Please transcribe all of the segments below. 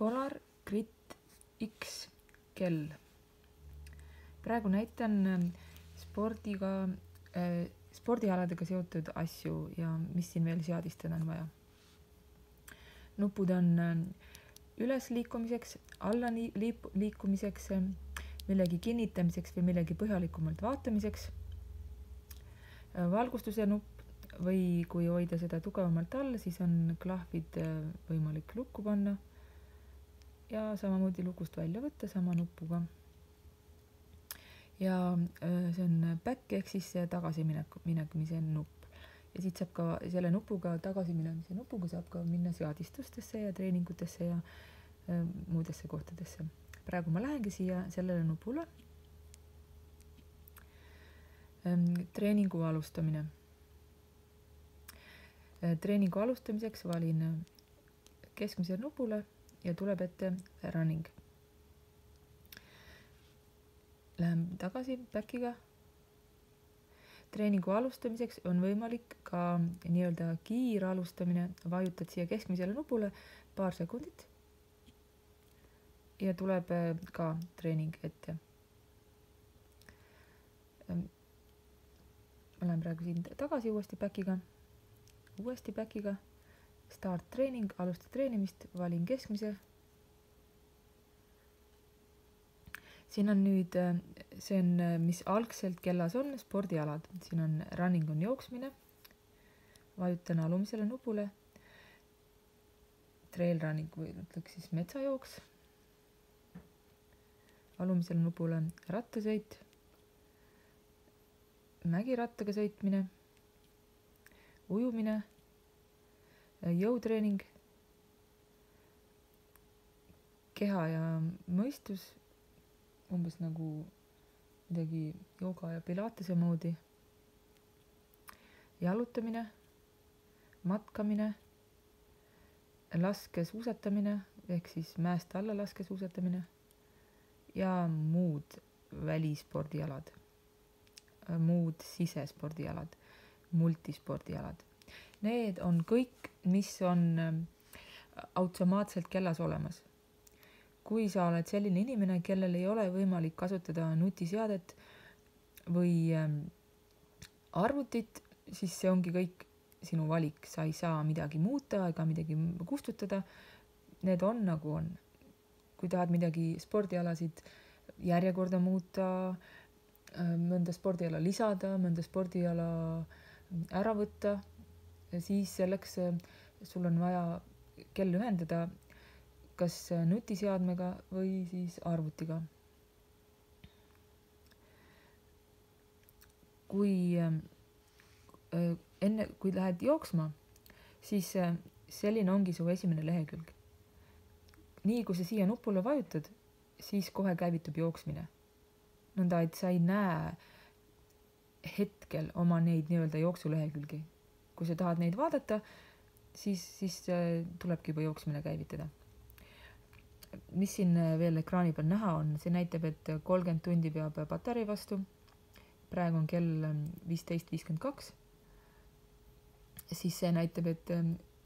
Polar Grit X kell. praegu näitan ähm, spordiga äh,, spordialadega seotud asju ja mis siin veel seadistada on vaja. nupud on äh, ülesliikumiseks, alla liip-, liikumiseks, millegi kinnitamiseks või millegi põhjalikumalt vaatamiseks. valgustuse nupp või kui hoida seda tugevamalt all, siis on klahvid võimalik lukku panna ja samamoodi lukust välja võtta sama nupuga. ja see on back ehk siis tagasimineku, minemise nupp ja siit saab ka selle nupuga, tagasiminemise nupuga saab ka minna seadistustesse ja treeningutesse ja äh, muudesse kohtadesse. praegu ma lähengi siia sellele nupule treeningu alustamine treeningu alustamiseks valin keskmisele nupule ja tuleb ette running. Lähen tagasi back'iga treeningu alustamiseks on võimalik ka nii-öelda kiiralustamine, vajutad siia keskmisele nupule paar sekundit ja tuleb äh, ka treening ette. Ähm, ma lähen praegu siin tagasi uuesti back'iga, uuesti back'iga, start treening, alusta treenimist, valin keskmise. Siin on nüüd, äh, see on, äh, mis algselt kellas on, spordialad, siin on running on jooksmine, vajutan alumisele nupule, trail running või ütleks siis metsajooks, alumisele nupule rattasõit, mägirattaga sõitmine, ujumine, jõutreening, keha ja mõistus umbes nagu midagi jooga ja pilatese moodi. jalutamine, matkamine, laskesuusatamine ehk siis mäest alla laskesuusatamine ja muud välispordialad, muud sisespordialad, multispordialad. Need on kõik, mis on automaatselt kellas olemas kui sa oled selline inimene, kellel ei ole võimalik kasutada nutiseadet või ähm, arvutit, siis see ongi kõik sinu valik, sa ei saa midagi muuta ega midagi kustutada. Need on nagu on. kui tahad midagi spordialasid järjekorda muuta, äh, mõnda spordiala lisada, mõnda spordiala ära võtta, siis selleks äh, sul on vaja kell ühendada kas nutiseadmega või siis arvutiga. kui äh, enne, kui lähed jooksma, siis äh, selline ongi su esimene lehekülg. nii kui sa siia nupule vajutad, siis kohe käivitub jooksmine. nõnda, et sa ei näe hetkel oma neid nii-öelda jooksulehekülgi. Kui sa tahad neid vaadata, siis, siis äh, tulebki juba jooksmine käivitada mis siin veel ekraani peal näha on, see näitab, et kolmkümmend tundi peab patarei vastu. praegu on kell viisteist viiskümmend kaks. siis see näitab, et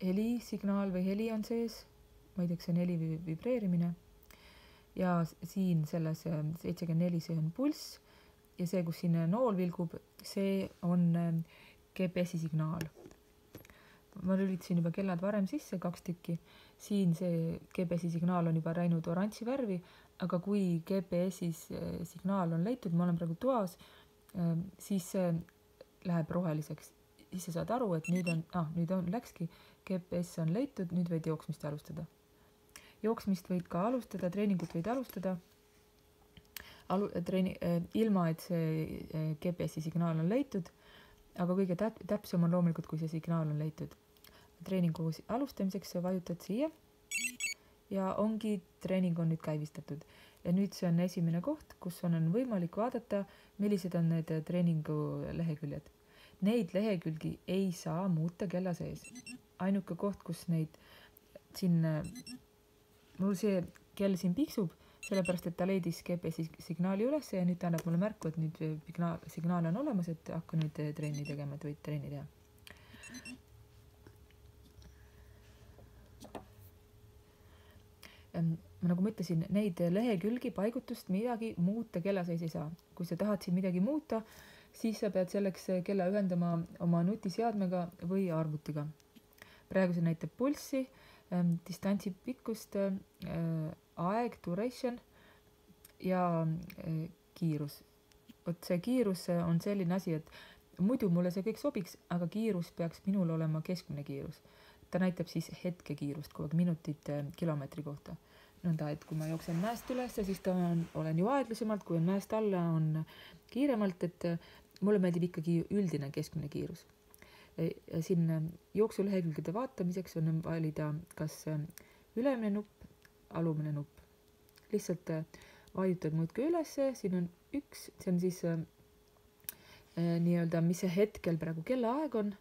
helisignaal või heli on sees, ma ei tea, kas see on heli või vibreerimine. ja siin selles seitsekümmend neli, see on pulss ja see, kus siin nool vilgub, see on GPS-i signaal. Ma lülitasin juba kellad varem sisse, kaks tükki. Siin see GPS-i signaal on juba läinud oranži värvi, aga kui GPS-is eh, signaal on leitud, ma olen praegu toas, eh, siis see läheb roheliseks. siis sa saad aru, et nüüd on, ah, nüüd on, läkski, GPS on leitud, nüüd võid jooksmist alustada. jooksmist võid ka alustada, treeningut võid alustada. Alu-, treeni- äh,, ilma et see äh, GPS-i signaal on leitud, aga kõige täp-, täpsem on loomulikult, kui see signaal on leitud treeningu alustamiseks vajutad siia ja ongi, treening on nüüd käivistatud. ja nüüd see on esimene koht, kus on, on võimalik vaadata, millised on need treeningu leheküljed. Neid lehekülgi ei saa muuta kella sees. ainuke koht, kus neid siin, mul see kell siin piksub, sellepärast et ta leidis GPS-i signaali üles ja nüüd ta annab mulle märku, et nüüd signaal, signaal on olemas, et hakka nüüd trenni tegema, et võid trenni teha nagu ma ütlesin, neid lehekülgi, paigutust, midagi muuta kella sees ei saa. kui sa tahad siin midagi muuta, siis sa pead selleks kella ühendama oma nutiseadmega või arvutiga. praegu see näitab pulssi, distantsi pikkust, aeg, duration ja kiirus. vot see kiirus on selline asi, et muidu mulle see kõik sobiks, aga kiirus peaks minul olema keskmine kiirus ta näitab siis hetkekiirust kogu aeg minutit kilomeetri kohta. Nõnda, et kui ma jooksen mäest ülesse, siis ta on, olen ju aeglasemalt, kui on mäest alla, on kiiremalt, et mulle meeldib ikkagi üldine keskmine kiirus. siin jooksulehekülgede vaatamiseks on valida kas ülemine nupp, alumine nupp. lihtsalt vajutad muudkui ülesse, siin on üks, see on siis äh, nii-öelda, mis see hetkel praegu kellaaeg on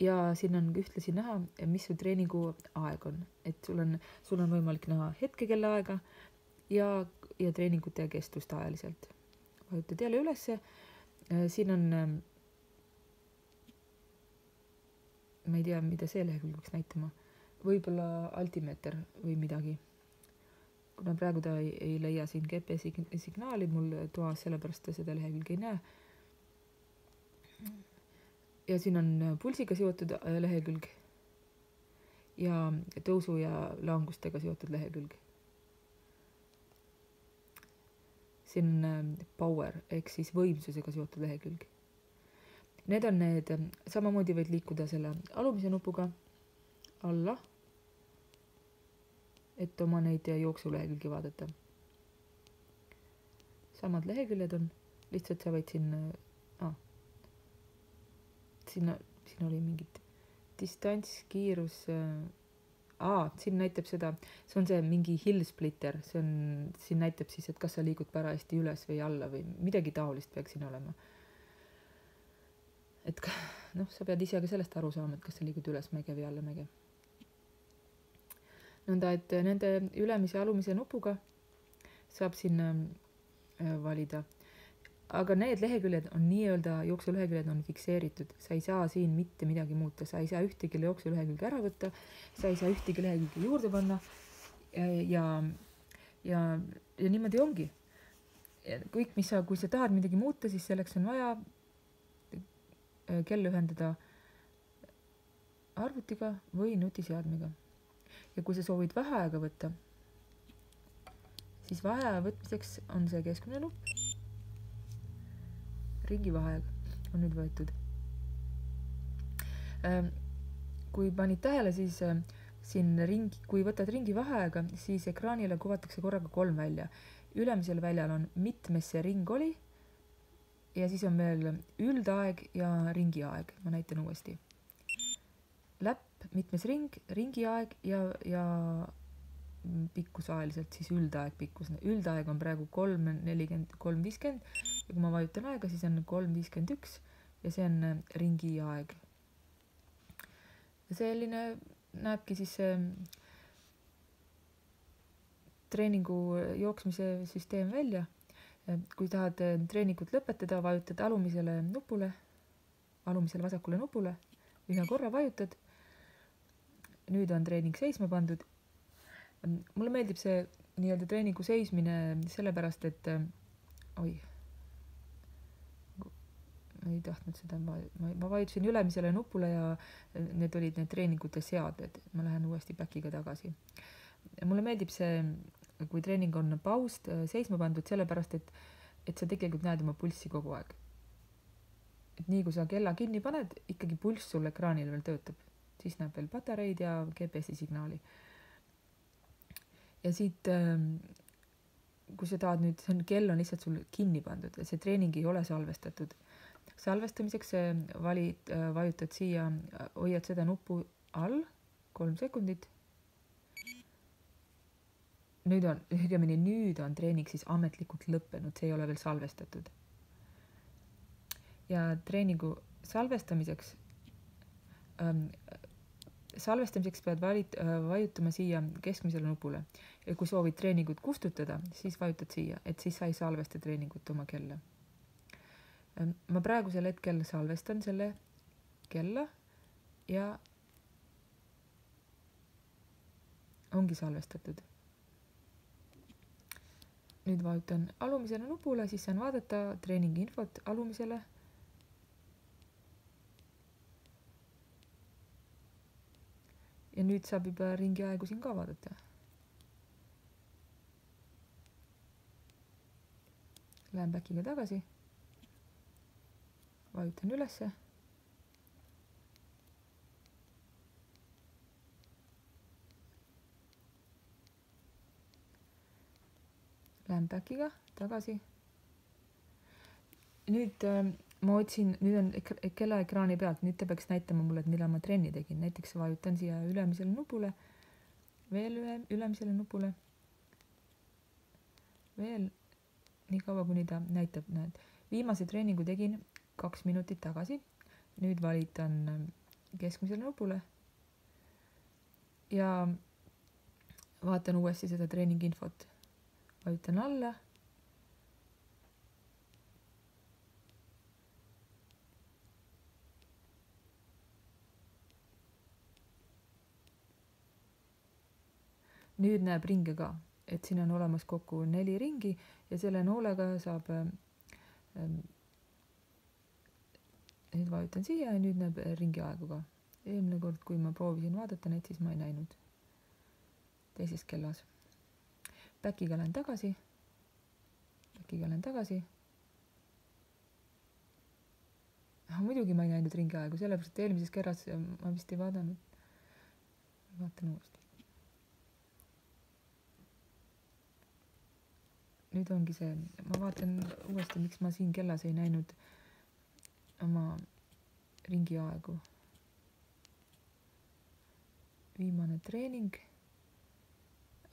ja siin on ühtlasi näha, mis su treeningu aeg on, et sul on, sul on võimalik näha hetke kellaaega ja, ja treeningute kestust ajaliselt. vajutad jälle ülesse, siin on, ma ei tea, mida see lehekülg peaks näitama, võib-olla altimeeter või midagi. kuna praegu ta ei, ei leia siin GPS signaali mul toas, sellepärast ta seda lehekülge ei näe ja siin on äh, pulsiga seotud äh, lehekülg ja tõusu ja langustega seotud lehekülg. siin on äh, power ehk siis võimsusega seotud lehekülg. Need on need, samamoodi võid liikuda selle alumise nupuga alla, et oma neid jooksulehekülgi vaadata. samad leheküljed on, lihtsalt sa võid siin sinna, siin oli mingid distants, kiirus äh,. aa, siin näitab seda, see on see mingi hill splitter, see on, siin näitab siis, et kas sa liigud parajasti üles või alla või midagi taolist peaks siin olema. et noh, sa pead ise ka sellest aru saama, et kas sa liigud ülesmäge või allamäge. nõnda, et nende ülemise alumise nupuga saab siin äh, valida aga need leheküljed on nii-öelda jooksuleheküljed on fikseeritud, sa ei saa siin mitte midagi muuta, sa ei saa ühtegi jooksulehekülge ära võtta, sa ei saa ühtegi lehekülge juurde panna. Ja, ja, ja, ja niimoodi ongi. kõik, mis sa, kui sa tahad midagi muuta, siis selleks on vaja äh, kell ühendada arvutiga või nutiseadmega. ja kui sa soovid vaheaega võtta, siis vaheaja võtmiseks on see keskmine nupp ringivaheaeg on nüüd võetud. Ähm, kui panid tähele, siis äh, siin ringi, kui võtad ringi vaheaega, siis ekraanile kuvatakse korraga kolm välja. ülemisel väljal on mitmes see ring oli ja siis on veel üldaeg ja ringiaeg, ma näitan uuesti. läpp, mitmes ring, ringiaeg ja, ja pikkusajaliselt siis üldaeg pikkus, üldaeg on praegu kolm nelikümmend, kolm viiskümmend ja kui ma vajutan aega, siis on kolm viiskümmend üks ja see on äh, ringi aeg. ja selline näebki siis see treeningu jooksmise süsteem välja. kui tahad äh, treeningut lõpetada, vajutad alumisele nupule, alumisele vasakule nupule, ühe korra vajutad. nüüd on treening seisma pandud mulle meeldib see nii-öelda treeningu seismine sellepärast, et äh, oi, ma ei tahtnud seda, ma, ma, ma vajutasin ülemisele nupule ja need olid need treeningute seadmed, ma lähen uuesti back'iga tagasi. mulle meeldib see, kui treening on paust, äh, seisma pandud, sellepärast et, et sa tegelikult näed oma pulssi kogu aeg. et nii kui sa kella kinni paned, ikkagi pulss sul ekraanil veel töötab, siis näeb veel patareid ja GPS-i signaali ja siit ähm, kui sa tahad nüüd, see on, kell on lihtsalt sul kinni pandud ja see treening ei ole salvestatud. Salvestamiseks valid, vajutad siia, hoiad seda nuppu all kolm sekundit. nüüd on, õigemini nüüd on treening siis ametlikult lõppenud, see ei ole veel salvestatud. ja treeningu salvestamiseks ähm, salvestamiseks pead valit-, vajutama siia keskmisele nupule ja kui soovid treeningut kustutada, siis vajutad siia, et siis sa ei salvesta treeningut oma kella. Ma praegusel hetkel salvestan selle kella ja ongi salvestatud. nüüd vajutan alumisele nupule, siis saan vaadata treeningi infot alumisele. ja nüüd saab juba ringi aegu siin ka vaadata. Lähen back'iga tagasi. Vajutan ülesse. Lähen back'iga tagasi. nüüd äh, ma otsin, nüüd on ek kella ekraani pealt, nüüd ta peaks näitama mulle, et millal ma trenni tegin, näiteks vajutan siia ülemisele nupule, veel üle, ülemisele nupule, veel niikaua, kuni ta näitab, näed, viimase treeningu tegin kaks minutit tagasi, nüüd valitan keskmisele nupule ja vaatan uuesti seda treeningi infot vajutan alla. nüüd näeb ringe ka, et siin on olemas kokku neli ringi ja selle noolega saab ähm,. Nüüd vajutan siia ja nüüd näeb ringi aegu ka. eelmine kord, kui ma proovisin vaadata neid, siis ma ei näinud teises kellas back'iga lähen tagasi, back'iga lähen tagasi. muidugi ma ei näinud ringi aegu, sellepärast et eelmises kerras ma vist ei vaadanud. vaatan uuesti. nüüd ongi see, ma vaatan uuesti, miks ma siin kellas ei näinud oma ringi aegu. viimane treening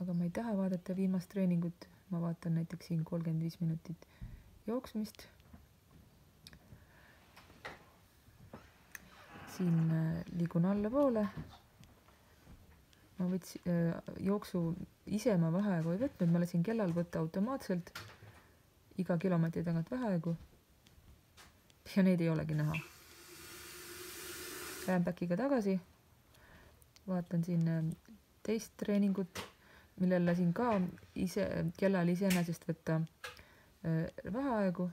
aga ma ei taha vaadata viimast treeningut, ma vaatan näiteks siin kolmkümmend viis minutit jooksmist. siin äh, liigun allapoole. ma võtsin äh, jooksu, ise ma vaheaegu ei võtnud, ma lasin kellal võtta automaatselt iga kilomeetri tagant vaheaegu. Ja neid ei olegi näha. Lähen back'iga tagasi, vaatan siin äh, teist treeningut millel lasin ka ise, kellal iseenesest võtta äh, vaheaegu.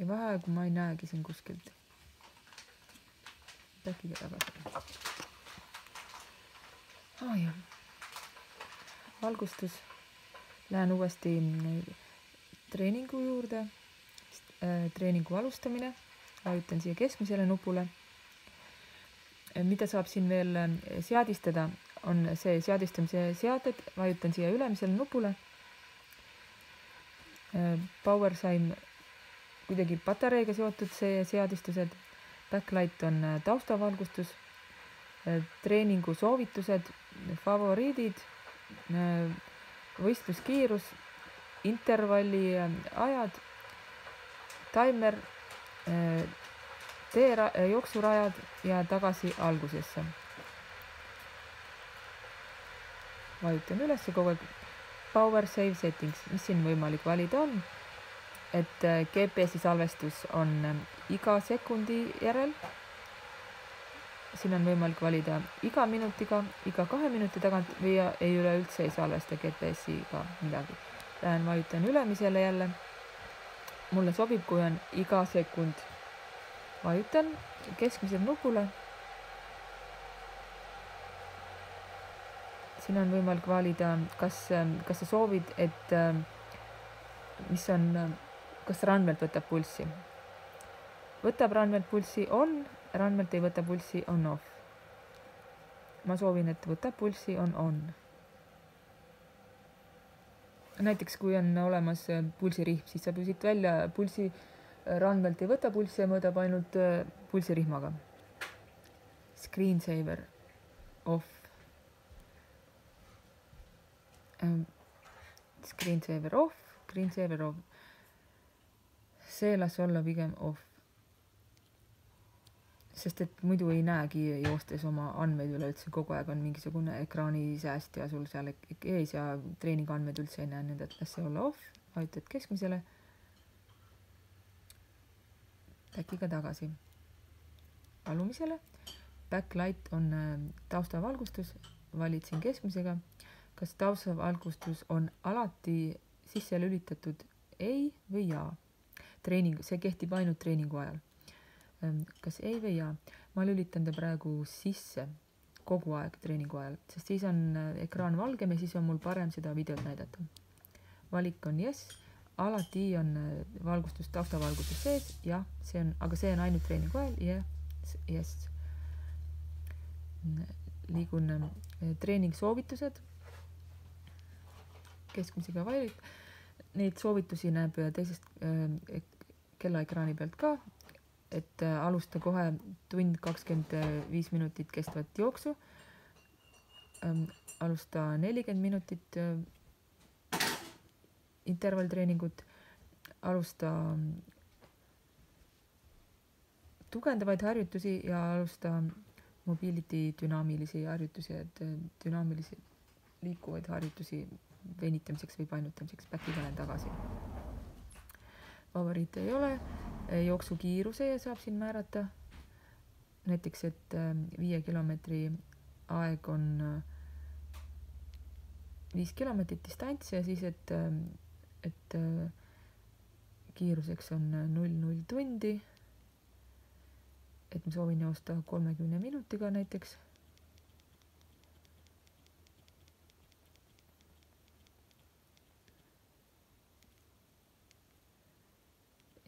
ja vaheaegu ma ei näegi siin kuskilt. back'iga tagasi. aa oh, jah. Valgustus. Lähen uuesti äh, treeningu juurde. Äh, treeningu alustamine vajutan siia keskmisele nupule. mida saab siin veel eh, seadistada, on see seadistamise seaded, vajutan siia ülemisele nupule. Power sain kuidagi patareiga seotud see seadistused, backlight on taustavalgustus, treeningu soovitused, favoriidid, võistluskiirus, intervalli ajad, taimer tee, jooksurajad ja tagasi algusesse. vajutan üles kogu aeg Power Save Settings, mis siin võimalik valida on. et äh, GPS-i salvestus on äh, iga sekundi järel. Siin on võimalik valida iga minutiga, iga kahe minuti tagant või ei üleüldse ei salvesta GPS-iga midagi. Lähen vajutan ülemisele jälle mulle sobib, kui on iga sekund. vajutan keskmisele nupule. siin on võimalik valida, kas, kas sa soovid, et mis on, kas randmelt võtab pulssi. võtab randmelt pulssi on, randmelt ei võta pulssi on off. ma soovin, et võtab pulssi on on näiteks kui on olemas äh, pulsirihm, siis saab ju siit välja pulsi äh, randmelt ei võta pulssi ja mõõdab ainult äh, pulsirihmaga. Screensaver off. Ähm, screensaver off, screensaver off. see las olla pigem off sest et muidu ei näegi joostes oma andmeid üleüldse, kogu aeg on mingisugune ekraanisäästja sul seal ees ja treeningu andmeid üldse ei näe, nii et las see olla off, vajutad keskmisele. back'iga tagasi, alumisele. Backlight on äh, taustavalgustus, valitsin keskmisega. kas taustavalgustus on alati sisse lülitatud ei või jaa? treening, see kehtib ainult treeningu ajal. Ähm, kas ei või jaa? ma lülitan ta praegu sisse kogu aeg treeningu ajal, sest siis on äh, ekraan valgem ja siis on mul parem seda videot näidata. valik on jess, alati on äh, valgustus, taustavalgustus sees, jah, see on, aga see on ainult treeningu ajal, jah, jess. liigun äh, treeningsoovitused, keskmisega valik, neid soovitusi näeb teisest kellaekraani pealt ka, et äh, alusta kohe tund kakskümmend viis minutit kestvat jooksu ähm,. alusta nelikümmend minutit äh, intervalltreeningut, alusta ähm, tugevdavaid harjutusi ja alusta mobility dünaamilisi harjutusi, et äh, dünaamilisi liikuvaid harjutusi venitamiseks või painutamiseks, back'iga lähen tagasi. favoriite ei ole jooksukiiruse saab siin määrata. näiteks, et äh, viie kilomeetri aeg on äh, viis kilomeetrit distantsi ja siis, et, äh, et kiiruseks on null null tundi. et ma soovin joosta kolmekümne minutiga näiteks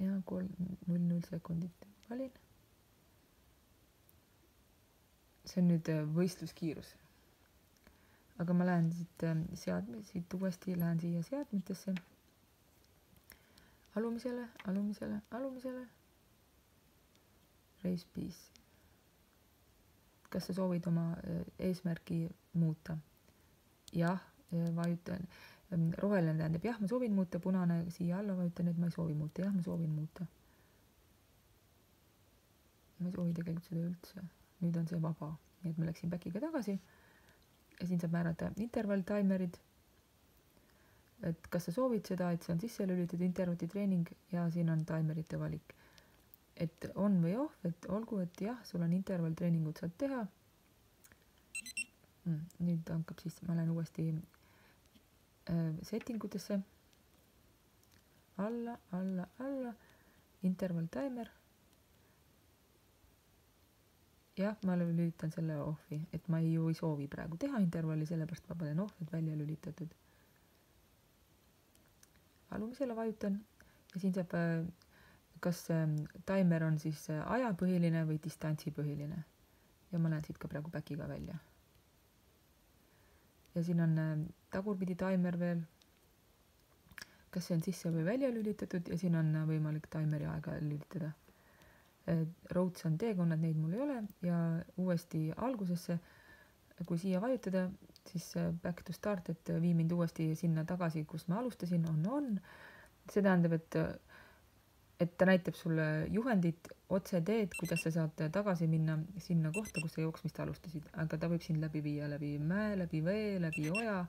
ja kolm, null, null sekundit valin. see on nüüd äh, võistluskiirus. aga ma lähen siit äh, seadme, siit uuesti lähen siia seadmetesse. alumisele, alumisele, alumisele. Race piece. kas sa soovid oma äh, eesmärki muuta? jah, vajutan roheline tähendab jah, ma soovin muuta, punane siia alla vajutan, et ma ei soovi muuta, jah, ma soovin muuta. ma ei soovi tegelikult seda üldse, nüüd on see vaba, nii et ma läksin back'iga tagasi ja siin saab määrata intervall timerid. et kas sa soovid seda, et see on sisse lülitatud intervalli treening ja siin on taimerite valik. et on või off, et olgu, et jah, sul on intervalltreeningut saad teha mm,. nüüd hakkab siis, ma lähen uuesti setting utesse alla, alla, alla, interval timer. jah, ma lülitan selle off'i, et ma ei, ju ei soovi praegu teha intervalli, sellepärast ma panen off, et välja lülitatud. alumisele vajutan ja siin saab, äh, kas taimer on siis äh, ajapõhiline või distantsipõhiline. ja ma lähen siit ka praegu back'iga välja ja siin on äh, tagurpidi taimer veel, kas see on sisse või välja lülitatud ja siin on äh, võimalik taimeri aega lülitada. Äh, roads on teekonnad, neid mul ei ole ja uuesti algusesse, kui siia vajutada, siis back to start, et vii mind uuesti sinna tagasi, kust ma alustasin, on on. see tähendab, et et ta näitab sulle juhendit, otseteed, kuidas sa saad tagasi minna sinna kohta, kus sa jooksmist alustasid, aga ta võib sind läbi viia läbi mäe, läbi vee, läbi oja.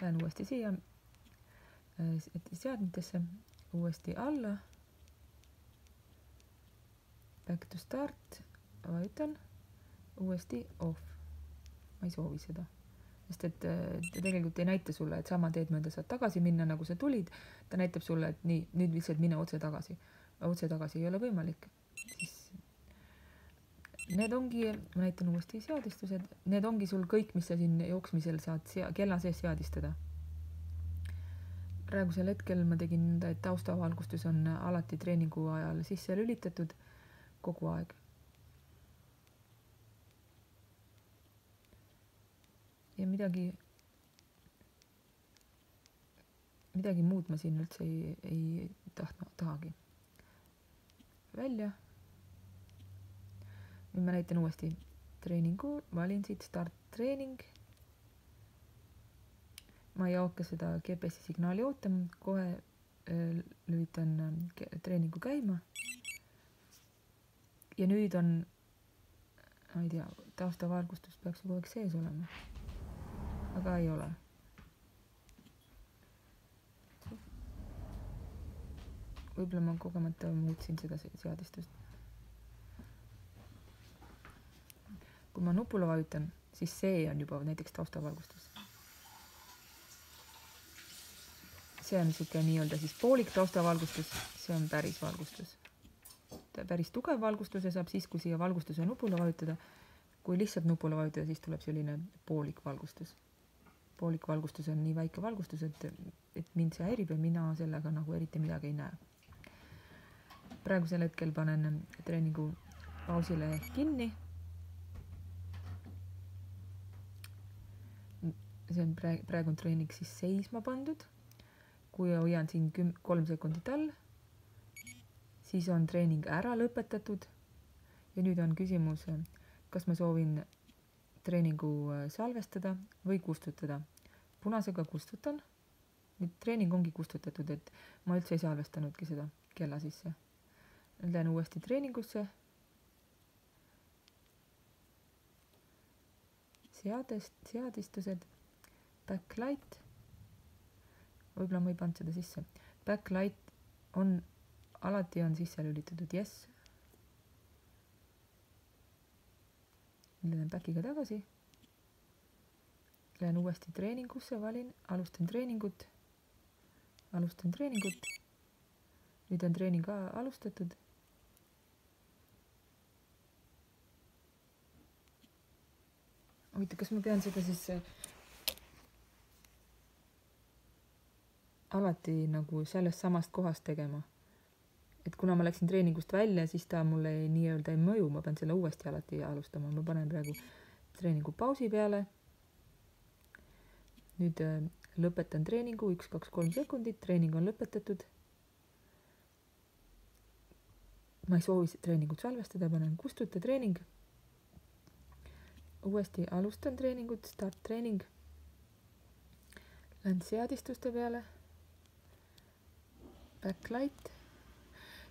Lähen uuesti siia äh, seadmetesse, uuesti alla. Back to start, vajutan, uuesti off. ma ei soovi seda sest et äh, ta tegelikult ei näita sulle, et sama teed mööda saad tagasi minna, nagu sa tulid. ta näitab sulle, et nii, nüüd lihtsalt mine otse tagasi otse tagasi ei ole võimalik, siis need ongi, ma näitan uuesti seadistused, need ongi sul kõik, mis sa siin jooksmisel saad sea-, kella sees seadistada. praegusel hetkel ma tegin nõnda, et taustavalgustus on alati treeningu ajal sisse lülitatud kogu aeg. ja midagi, midagi muud ma siin üldse ei, ei tahtnud, tahagi välja. nüüd ma näitan uuesti treeningu, valin siit start treening. ma ei hakka seda GPS-i signaali ootama, kohe äh, lülitan äh, treeningu käima. ja nüüd on, ma ei tea, taustavalgustus peaks ju kogu aeg sees olema. aga ei ole võib-olla ma kogemata muutsin seda seadistust. kui ma nupule vajutan, siis see on juba näiteks taustavalgustus. see on niisugune nii-öelda siis poolik taustavalgustus, see on päris valgustus. päris tugev valgustuse saab siis, kui siia valgustuse nupule vajutada. kui lihtsalt nupule vajutada, siis tuleb selline poolik valgustus. poolik valgustus on nii väike valgustus, et, et mind see häirib ja mina sellega nagu eriti midagi ei näe. Praegusel hetkel panen treeningu pausile kinni see on praegu, praegu on treening siis seisma pandud. kui hoian siin küm-, kolm sekundit all, siis on treening ära lõpetatud. ja nüüd on küsimus, kas ma soovin treeningu äh, salvestada või kustutada. punasega kustutan. nüüd treening ongi kustutatud, et ma üldse ei salvestanudki seda kella sisse. Lähen uuesti treeningusse seadest, seadistused backlight, võib-olla ma ei pannud seda sisse, backlight on, alati on sisse lülitatud yes. Lähen back'iga tagasi. Lähen uuesti treeningusse, valin, alustan treeningut, alustan treeningut. nüüd on treening alustatud huvitav, kas ma pean seda siis alati nagu sellest samast kohast tegema. et kuna ma läksin treeningust välja, siis ta mulle nii-öelda ei mõju, ma pean selle uuesti alati alustama, ma panen praegu treeningu pausi peale. nüüd äh, lõpetan treeningu, üks, kaks, kolm sekundit, treening on lõpetatud. ma ei soovi treeningut salvestada, panen kustuta treening. Uuesti alustan treeningut, start treening. Lähen seadistuste peale backlight.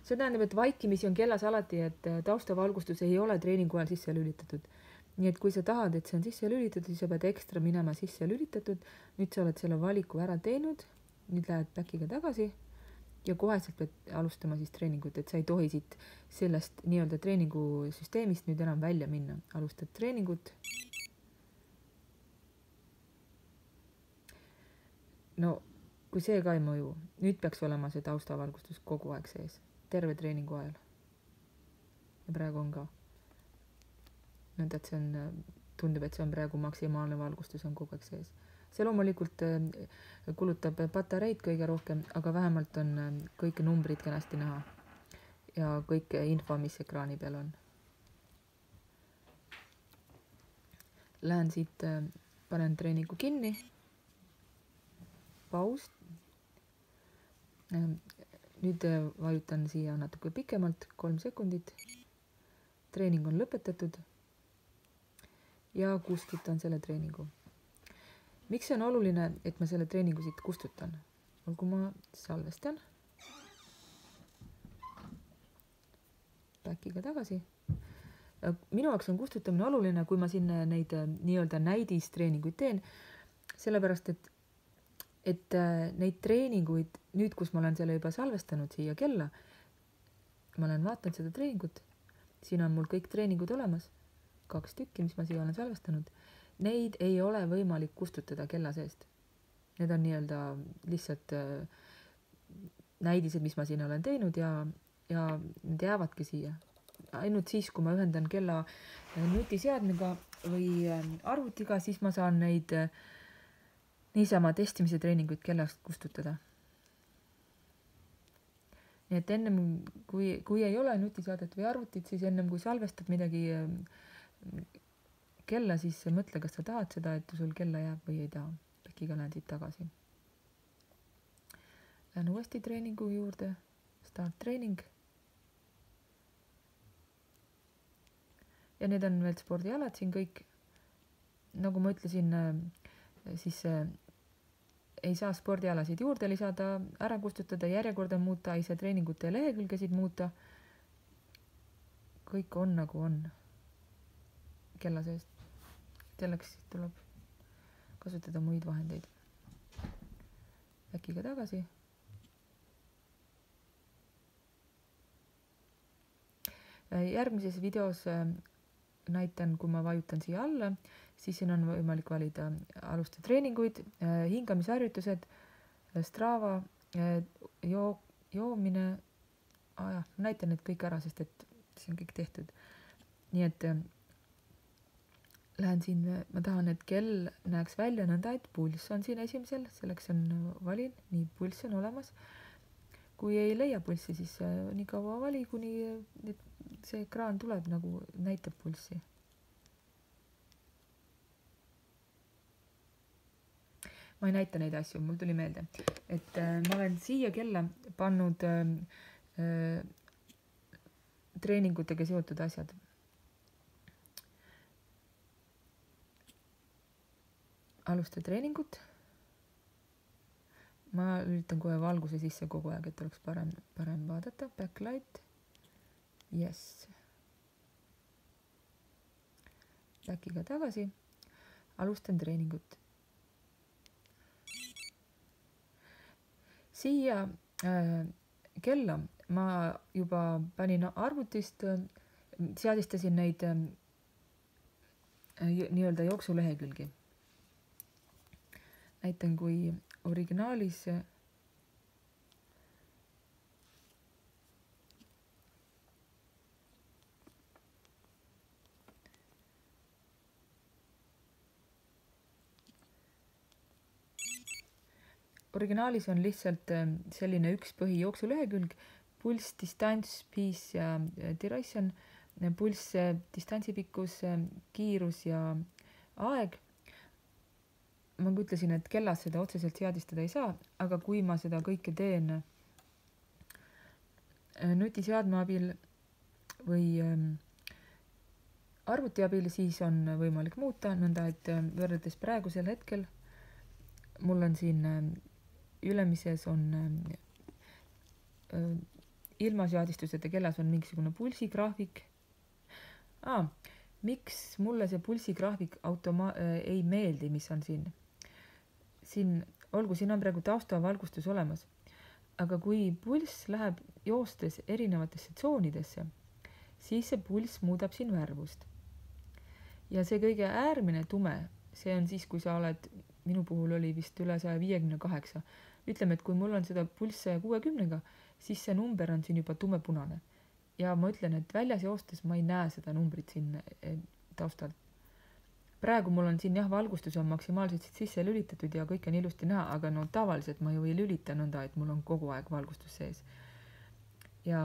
see tähendab, et vaikimisi on kellas alati, et äh, taustavalgustus ei ole treeningu ajal sisse lülitatud. nii et kui sa tahad, et see on sisse lülitatud, siis sa pead ekstra minema sisse lülitatud. nüüd sa oled selle valiku ära teinud, nüüd lähed back'iga tagasi ja koheselt pead alustama siis treeningut, et sa ei tohi siit sellest nii-öelda treeningusüsteemist nüüd enam välja minna. alustad treeningut. no kui see ka ei mõju, nüüd peaks olema see taustavalgustus kogu aeg sees, terve treeningu ajal. ja praegu on ka. nõnda, et see on, tundub, et see on praegu maksimaalne valgustus on kogu aeg sees. See loomulikult äh, kulutab patareid kõige rohkem, aga vähemalt on äh, kõik numbrid kenasti näha. ja kõik info, mis ekraani peal on. Lähen siit, äh, panen treeningu kinni paus Ehm, nüüd vajutan siia natuke pikemalt, kolm sekundit. treening on lõpetatud. ja kustutan selle treeningu. Miks see on oluline, et ma selle treeningu siit kustutan? olgu, ma salvestan. Back'iga tagasi. Äh, minu jaoks on kustutamine oluline, kui ma siin neid äh, nii-öelda näidistreeninguid teen, sellepärast et et äh, neid treeninguid nüüd, kus ma olen selle juba salvestanud siia kella, ma olen vaadanud seda treeningut, siin on mul kõik treeningud olemas, kaks tükki, mis ma siia olen salvestanud, neid ei ole võimalik kustutada kella seest. Need on nii-öelda lihtsalt äh, näidised, mis ma siin olen teinud ja, ja need jäävadki siia. ainult siis, kui ma ühendan kella äh, nutiseadmega või arvutiga, siis ma saan neid äh, niisama testimise treeninguid kellast kustutada. nii et ennem kui, kui ei ole nutiseadet või arvutit, siis ennem kui salvestad midagi ähm, kella, siis mõtle, kas sa tahad seda, et sul kella jääb või ei taha. äkki ka lähen siit tagasi. Lähen uuesti treeningu juurde, start treening. ja need on veel spordialad siin kõik. nagu ma ütlesin, äh, siis ei saa spordialasid juurde lisada, ära kustutada, järjekorda muuta, ei saa treeningute lehekülgesid muuta. kõik on nagu on kella seest. Selleks tuleb kasutada muid vahendeid. äkki ka tagasi. järgmises videos äh, näitan, kui ma vajutan siia alla, siis siin on võimalik valida alustada treeninguid, hingamisharjutused, Strava, joo-, joomine ah,, näitan need kõik ära, sest et see on kõik tehtud. nii et lähen siin, ma tahan, et kell näeks välja nõnda, et pulss on siin esimesel, selleks on, valin, nii, pulss on olemas. kui ei leia pulssi, siis nii kaua vali, kuni see ekraan tuleb nagu näitab pulssi. ma ei näita neid asju, mul tuli meelde, et äh, ma olen siia kella pannud äh, äh, treeningutega seotud asjad alusta treeningut. ma lülitan kohe valguse sisse kogu aeg, et oleks parem, parem vaadata, backlight, jess. Backiga tagasi, alustan treeningut. siia äh, kella ma juba panin arvutist äh,, seadistasin neid äh, nii-öelda jooksulehekülgi näitan, kui originaalis originaalis on lihtsalt äh, selline üks põhijooksulehekülg, pulss, distants, piis ja duration, pulss, distantsi pikkus, kiirus ja aeg ma ütlesin, et kellas seda otseselt seadistada ei saa, aga kui ma seda kõike teen äh, nutiseadme abil või ähm, arvuti abil, siis on võimalik muuta nõnda, et äh, võrreldes praegusel hetkel mul on siin äh, ülemises on ilma seadistuseta kellas on mingisugune pulsigraafik ah,. miks mulle see pulsigraafik automa- äh,, ei meeldi, mis on siin siin, olgu, siin on praegu taustavalgustus olemas, aga kui pulss läheb joostes erinevatesse tsoonidesse, siis see pulss muudab siin värvust. ja see kõige äärmine tume, see on siis, kui sa oled, minu puhul oli vist üle saja viiekümne kaheksa, ütleme, et kui mul on seda pulss saja kuuekümnega, siis see number on siin juba tumepunane. ja ma ütlen, et väljas joostes ma ei näe seda numbrit siin eh, taustal praegu mul on siin jah, valgustus on maksimaalselt sisse lülitatud ja kõike on ilusti näha, aga no tavaliselt ma ju ei lülita nõnda, et mul on kogu aeg valgustus sees. ja,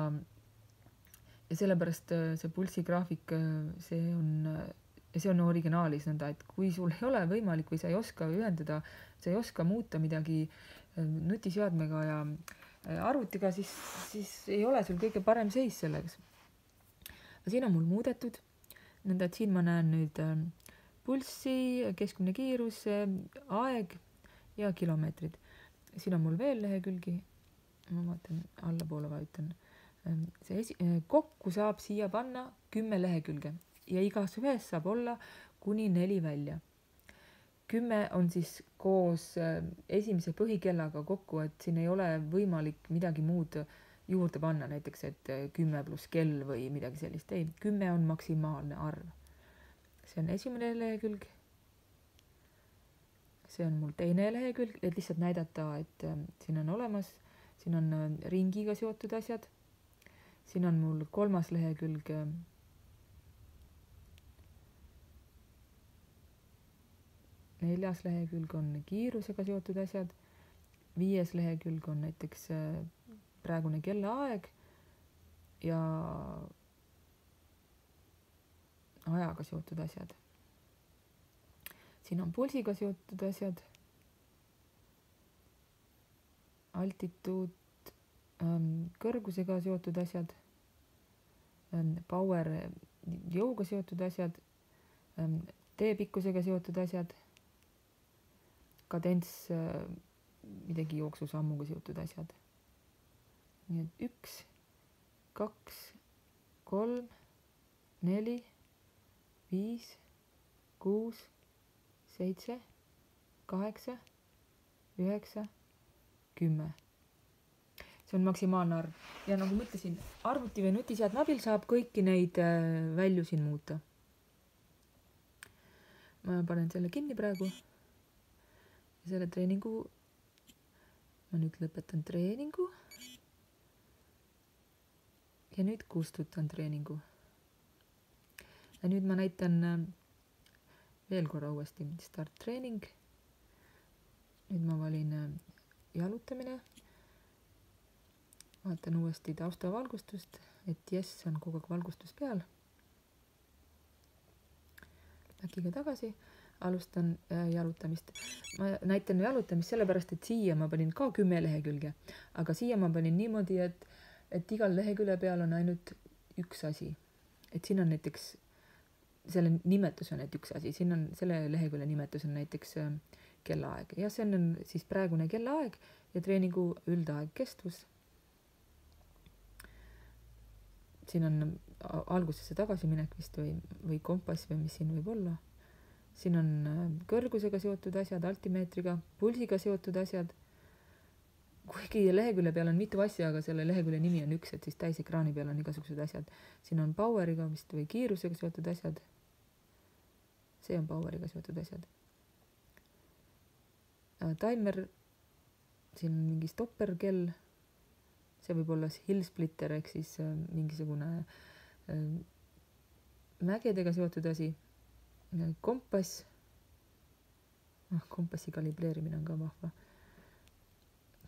ja sellepärast äh, see pulssigraafik, äh, see on, ja see on originaalis nõnda, et kui sul ei ole võimalik või sa ei oska ühendada, sa ei oska muuta midagi äh, nutiseadmega ja arvutiga, siis, siis ei ole sul kõige parem seis selleks. siin on mul muudetud, nõnda et siin ma näen nüüd äh, pulssi, keskmine kiirus, aeg ja kilomeetrid. siin on mul veel lehekülgi. ma vaatan allapoole, vajutan. See esi-, kokku saab siia panna kümme lehekülge ja igas ühes saab olla kuni neli välja. kümme on siis koos ehm, esimese põhikellaga kokku, et siin ei ole võimalik midagi muud juurde panna, näiteks et eh, kümme pluss kell või midagi sellist, ei, kümme on maksimaalne arv see on esimene lehekülg. see on mul teine lehekülg, et lihtsalt näidata, et äh, siin on olemas, siin on äh, ringiga seotud asjad. siin on mul kolmas lehekülg äh, neljas lehekülg on kiirusega seotud asjad, viies lehekülg on näiteks praegune kellaaeg ja ajaga seotud asjad. siin on pulsiga seotud asjad. altituud, ähm, kõrgusega seotud asjad, ähm, power jõuga seotud asjad, ähm, teepikkusega seotud asjad, kadents äh, midagi jooksusammuga seotud asjad. nii et üks, kaks, kolm, neli viis, kuus, seitse, kaheksa, üheksa, kümme. see on maksimaalne arv ja nagu ma ütlesin, arvuti või nutiseadme abil saab kõiki neid äh, välju siin muuta. ma panen selle kinni praegu. selle treeningu, ma nüüd lõpetan treeningu. ja nüüd kustutan treeningu. Ja nüüd ma näitan äh, veel korra uuesti start treening. nüüd ma valin äh, jalutamine. vaatan uuesti taustavalgustust, et jess, on kogu aeg valgustus peal äkiga tagasi, alustan äh, jalutamist. ma näitan jalutamist sellepärast, et siia ma panin ka kümme lehekülge, aga siia ma panin niimoodi, et, et igal lehekülje peal on ainult üks asi. et siin on näiteks, selle nimetus on ainult üks asi, siin on selle lehekülje nimetus on näiteks äh, kellaaeg ja see on siis praegune kellaaeg ja treeningu üldaeg, kestvus. siin on algusesse tagasiminek vist või, või kompass või mis siin võib olla. siin on äh, kõrgusega seotud asjad, altimeetriga, pulsiga seotud asjad. Kuigi lehekülje peal on mitu asja, aga selle lehekülje nimi on üks, et siis täisekraani peal on igasugused asjad. siin on power'iga vist või kiirusega seotud asjad. see on power'iga seotud asjad. Äh, taimer, siin on mingi stopperkell see võib olla hill splitter ehk siis äh, mingisugune äh, mägedega seotud asi, kompass, noh, kompassi kalibreerimine on ka vahva.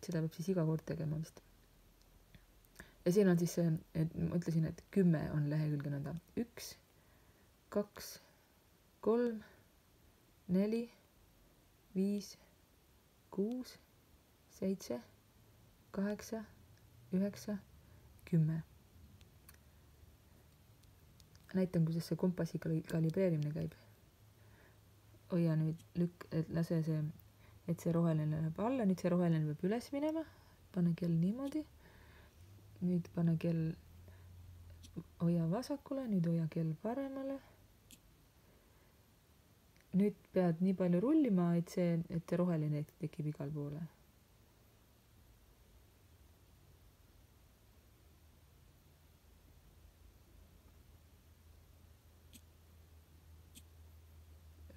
Seda peab siis iga kord tegema vist. ja siin on siis see, et ma ütlesin, et kümme on lehekülge nõnda, üks, kaks, kolm, neli, viis, kuus, seitse, kaheksa, üheksa, kümme näitan, kuidas see kompassi kalibreerimine käib. hoia nüüd lükk, et lase see, et see roheline läheb alla, nüüd see roheline peab üles minema, pane kell niimoodi. nüüd pane kell, hoia vasakule, nüüd hoia kell paremale. nüüd pead nii palju rullima, et see, et see roheline tekib igale poole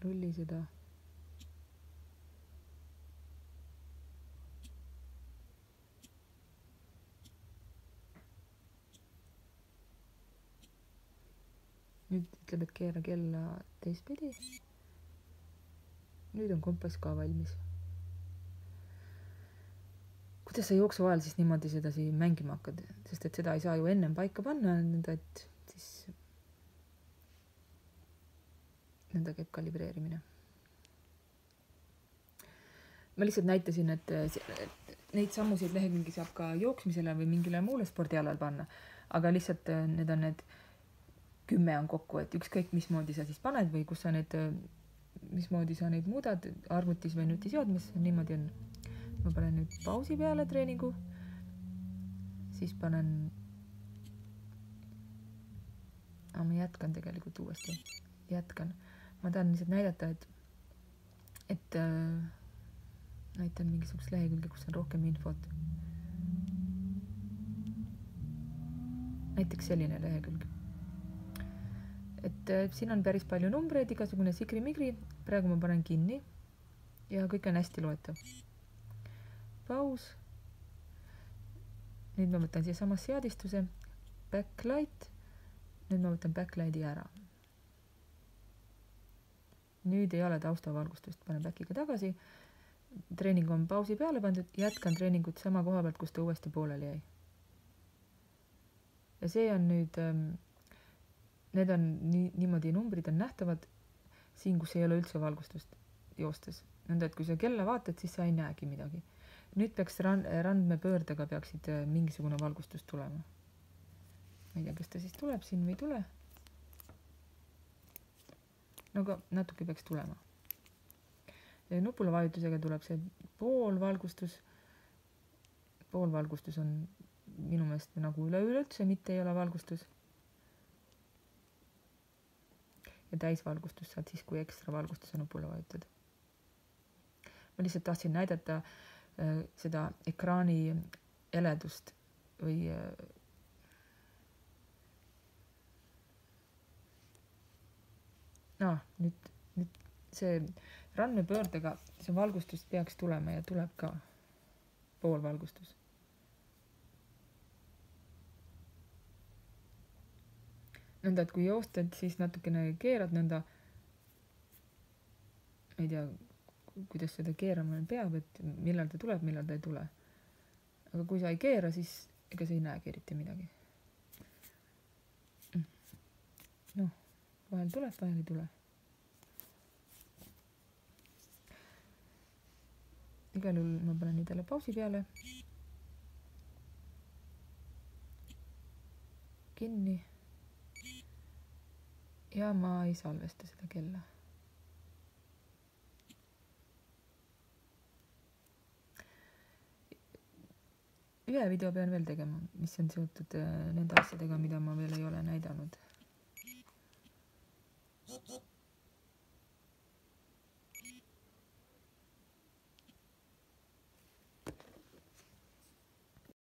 rulli seda. Nüüd ütleb, et keera kella teistpidi. nüüd on kompass ka valmis. kuidas sa jooksu ajal siis niimoodi sedasi mängima hakkad, sest et seda ei saa ju ennem paika panna, nõnda et siis nõnda käib kalibreerimine. ma lihtsalt näitasin, et neid sammuseid lehekülgi saab ka jooksmisele või mingile muule spordialal panna, aga lihtsalt äh, need on need kümme on kokku, et ükskõik mismoodi sa siis paned või kus sa need, mismoodi sa neid muudad arvutis või nutiseadmes, niimoodi on. ma panen nüüd pausi peale treeningu, siis panen, aga ma jätkan tegelikult uuesti, jätkan ma tahan lihtsalt näidata, et, et äh, näitan mingisugust lehekülge, kus on rohkem infot. näiteks selline lehekülg. Et äh, siin on päris palju numbreid, igasugune sigri-migri, praegu ma panen kinni ja kõik on hästi loetav. paus. nüüd ma võtan siiasama seadistuse, backlight. nüüd ma võtan backlight'i ära nüüd ei ole taustavalgustust, panen back'iga tagasi. treening on pausi peale pandud, jätkan treeningut sama koha pealt, kus ta uuesti pooleli jäi. ja see on nüüd, ähm, need on nii, niimoodi numbrid on nähtavad siin, kus ei ole üldse valgustust joostes. nõnda, et kui sa kella vaatad, siis sa ei näegi midagi. nüüd peaks ran-, randmepöördega peaksid äh, mingisugune valgustus tulema. ma ei tea, kas ta siis tuleb siin või ei tule no aga natuke peaks tulema. nupule vajutusega tuleb see poolvalgustus. poolvalgustus on minu meelest nagu üleüleüldse mitte ei ole valgustus. Ja täisvalgustust saad siis, kui ekstra valgustuse nupule vajutad. ma lihtsalt tahtsin näidata äh, seda ekraani heledust või äh, aa, nüüd, nüüd see randmepöördega see valgustus peaks tulema ja tuleb ka poolvalgustus nõnda et kui joostad siis natukene keerad nõnda. Ma ei tea kuidas seda keerama peab et millal ta tuleb millal ta ei tule. Aga kui sa ei keera siis ega sa ei näegi eriti midagi. Noh vahel tuleb vahel ei tule. Igal juhul ma panen jälle pausi peale. kinni. Ja ma ei salvesta seda kella. ühe video pean veel tegema, mis on seotud äh, nende asjadega, mida ma veel ei ole näidanud.